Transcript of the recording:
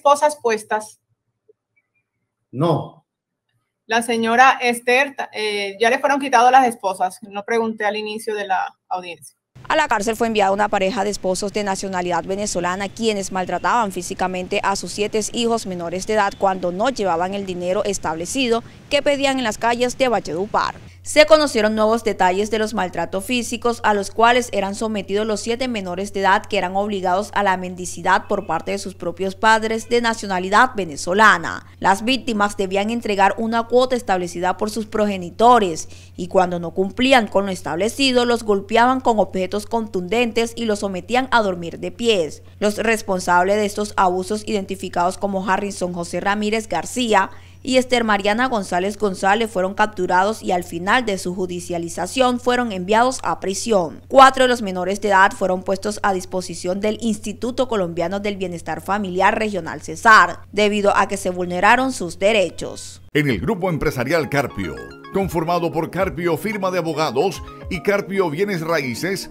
esposas puestas? No. La señora Esther, eh, ya le fueron quitadas las esposas. No pregunté al inicio de la audiencia. A la cárcel fue enviada una pareja de esposos de nacionalidad venezolana quienes maltrataban físicamente a sus siete hijos menores de edad cuando no llevaban el dinero establecido que pedían en las calles de Valledupar. Se conocieron nuevos detalles de los maltratos físicos a los cuales eran sometidos los siete menores de edad que eran obligados a la mendicidad por parte de sus propios padres de nacionalidad venezolana. Las víctimas debían entregar una cuota establecida por sus progenitores y cuando no cumplían con lo establecido los golpeaban con objetos contundentes y los sometían a dormir de pies. Los responsables de estos abusos identificados como Harrison José Ramírez García y Esther Mariana González González fueron capturados y al final de su judicialización fueron enviados a prisión. Cuatro de los menores de edad fueron puestos a disposición del Instituto Colombiano del Bienestar Familiar Regional Cesar, debido a que se vulneraron sus derechos. En el grupo empresarial Carpio, conformado por Carpio Firma de Abogados y Carpio Bienes Raíces,